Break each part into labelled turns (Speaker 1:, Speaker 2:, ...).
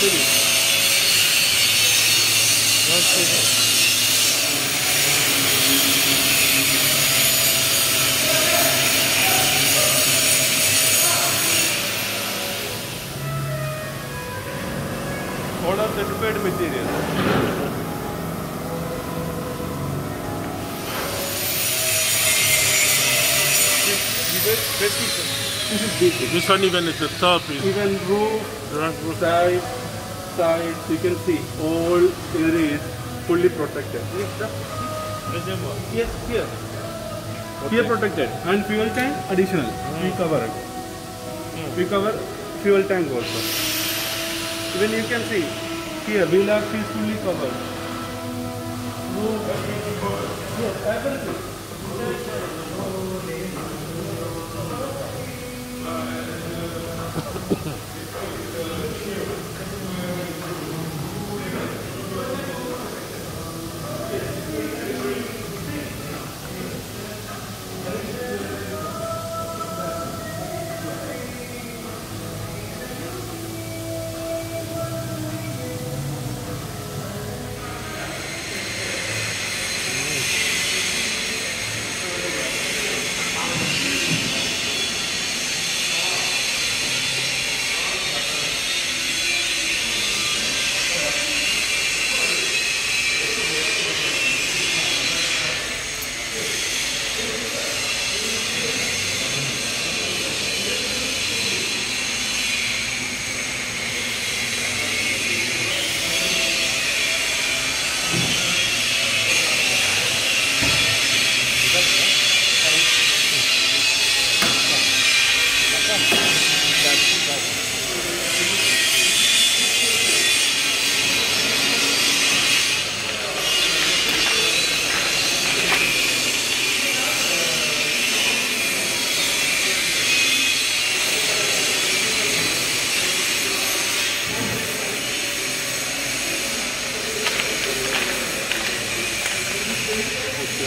Speaker 1: ശരി All are certified material. This is basic.
Speaker 2: This one even at the top is
Speaker 1: Even roof,
Speaker 2: drunk roof.
Speaker 1: side, sides, you can see all areas fully protected. Yes, here. Here protected. And fuel tank additional. We cover it. We cover fuel tank also. Even you can see here wheel arch is fully covered. Yes, everything.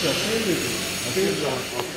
Speaker 1: 時は千里です。